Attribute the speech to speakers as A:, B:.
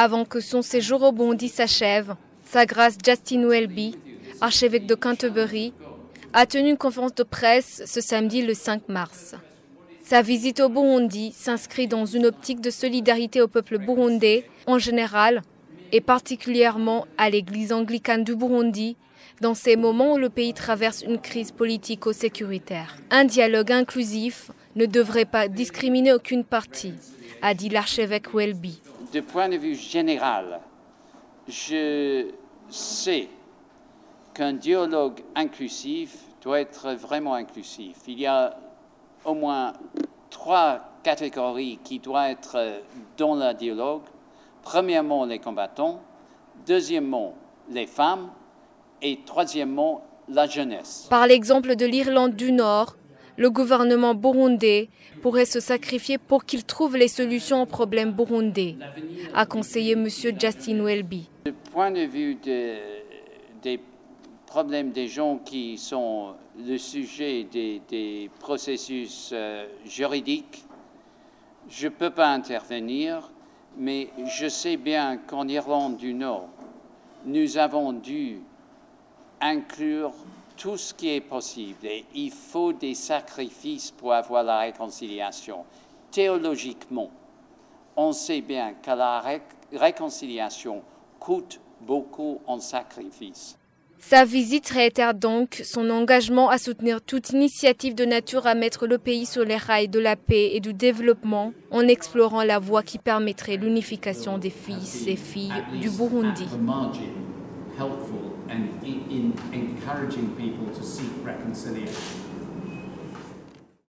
A: Avant que son séjour au Burundi s'achève, Sa Grâce Justin Welby, archevêque de Canterbury, a tenu une conférence de presse ce samedi le 5 mars. Sa visite au Burundi s'inscrit dans une optique de solidarité au peuple burundais en général et particulièrement à l'Église anglicane du Burundi dans ces moments où le pays traverse une crise politico-sécuritaire. Un dialogue inclusif ne devrait pas discriminer aucune partie, a dit l'archevêque Welby.
B: De point de vue général, je sais qu'un dialogue inclusif doit être vraiment inclusif. Il y a au moins trois catégories qui doivent être dans le dialogue. Premièrement, les combattants. Deuxièmement, les femmes. Et troisièmement, la jeunesse.
A: Par l'exemple de l'Irlande du Nord, le gouvernement burundais pourrait se sacrifier pour qu'il trouve les solutions aux problèmes burundais, a conseillé M. Justin Welby.
B: Du point de vue de, des problèmes des gens qui sont le sujet des, des processus euh, juridiques, je ne peux pas intervenir, mais je sais bien qu'en Irlande du Nord, nous avons dû inclure tout ce qui est possible. Et il faut des sacrifices pour avoir la réconciliation. Théologiquement, on sait bien que la ré réconciliation coûte beaucoup en sacrifices.
A: Sa visite réitère donc son engagement à soutenir toute initiative de nature à mettre le pays sur les rails de la paix et du développement en explorant la voie qui permettrait l'unification des fils et filles du Burundi.
C: Helpful and in, in encouraging people to seek reconciliation.